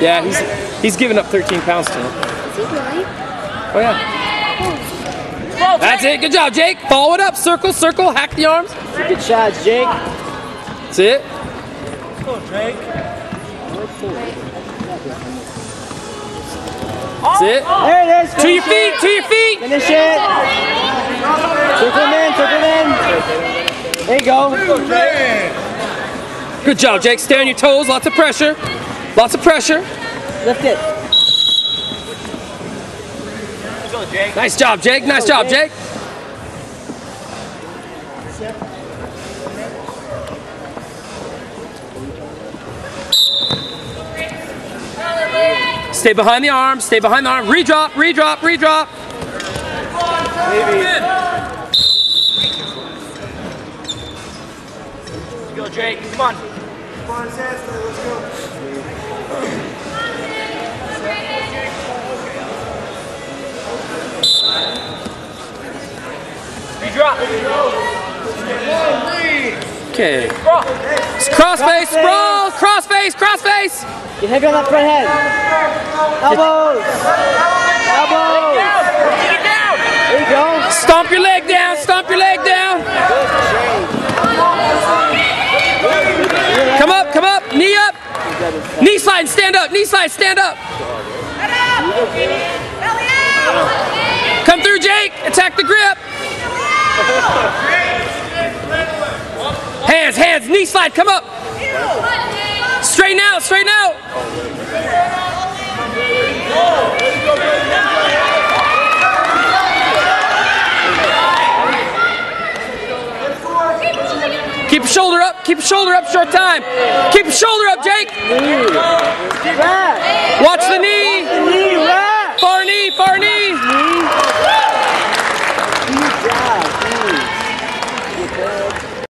Yeah, he's he's giving up 13 pounds to him. Is he really? Oh yeah. That's it. Good job, Jake. Follow it up. Circle, circle. Hack the arms. Good shots, Jake. That's it. Go, Jake. That's it. Oh, oh. There it is. To your Finish it. feet. To your feet. Finish it. Circle him in, circle him in. There you go. Good job, Jake. Stay on your toes. Lots of pressure. Lots of pressure. Lift it. Nice job, Jake. Nice job, Jake. Stay behind the arm. Stay behind the arm. Redrop, redrop, redrop. Go, Jake. Come on. Redrop. Okay. Crossface, sprawl, crossface, crossface. Get heavy on that front head. Elbows. Elbows. Get it down. There you go. Stomp your leg down, stomp your leg down. Come up, come up, knee up. Knee slide, stand up, knee slide, stand up. Come through, Jake. Attack the grip. Hands, knee slide, come up. Straighten out, straighten out. Keep your shoulder up, keep your shoulder up, short time. Keep your shoulder up, Jake. Watch the. Knee,